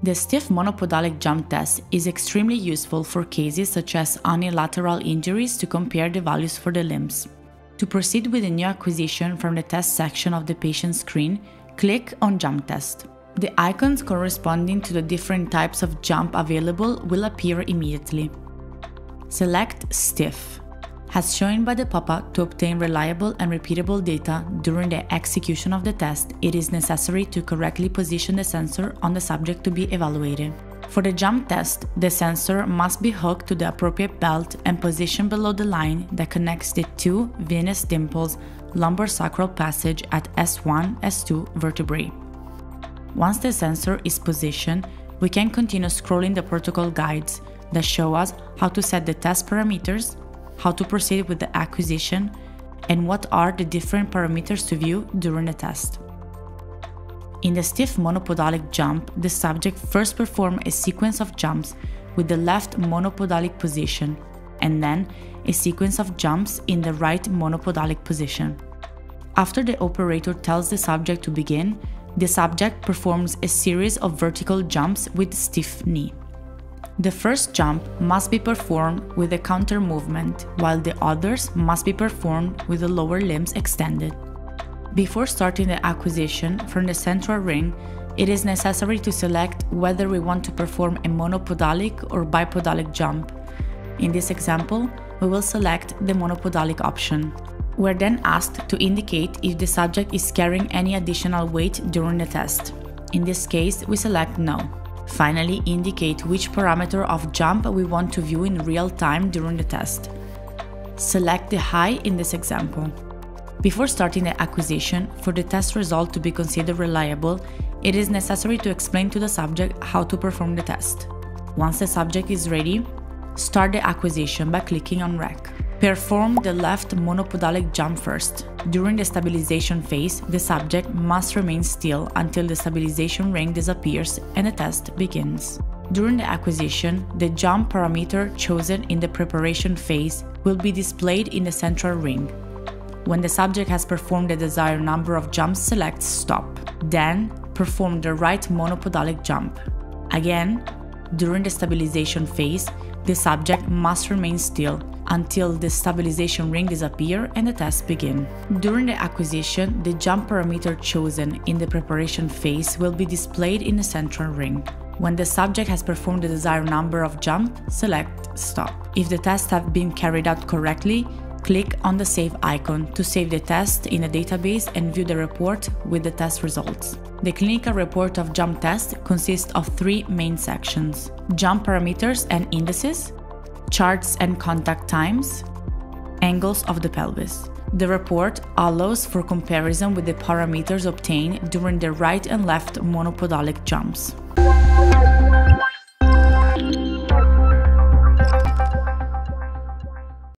The stiff monopodalic jump test is extremely useful for cases such as unilateral injuries to compare the values for the limbs. To proceed with a new acquisition from the test section of the patient screen, click on Jump Test. The icons corresponding to the different types of jump available will appear immediately. Select Stiff. As shown by the pop-up to obtain reliable and repeatable data during the execution of the test, it is necessary to correctly position the sensor on the subject to be evaluated. For the jump test, the sensor must be hooked to the appropriate belt and positioned below the line that connects the two Venus dimples lumbar sacral passage at S1, S2 vertebrae. Once the sensor is positioned, we can continue scrolling the protocol guides that show us how to set the test parameters, how to proceed with the acquisition, and what are the different parameters to view during the test. In the stiff monopodalic jump, the subject first performs a sequence of jumps with the left monopodalic position, and then a sequence of jumps in the right monopodalic position. After the operator tells the subject to begin, the subject performs a series of vertical jumps with stiff knee. The first jump must be performed with a counter movement, while the others must be performed with the lower limbs extended. Before starting the acquisition from the central ring, it is necessary to select whether we want to perform a monopodalic or bipodalic jump. In this example, we will select the monopodalic option. We're then asked to indicate if the subject is carrying any additional weight during the test. In this case, we select No. Finally, indicate which parameter of jump we want to view in real time during the test. Select the high in this example. Before starting the acquisition, for the test result to be considered reliable, it is necessary to explain to the subject how to perform the test. Once the subject is ready, start the acquisition by clicking on REC. Perform the left monopodalic jump first. During the stabilization phase, the subject must remain still until the stabilization ring disappears and the test begins. During the acquisition, the jump parameter chosen in the preparation phase will be displayed in the central ring. When the subject has performed the desired number of jumps, select Stop. Then, perform the right monopodalic jump. Again, during the stabilization phase, the subject must remain still until the stabilization ring disappear and the test begin. During the acquisition, the jump parameter chosen in the preparation phase will be displayed in the central ring. When the subject has performed the desired number of jump, select Stop. If the tests have been carried out correctly, click on the Save icon to save the test in a database and view the report with the test results. The clinical report of jump test consists of three main sections jump parameters and indices, charts and contact times, angles of the pelvis. The report allows for comparison with the parameters obtained during the right and left monopodalic jumps.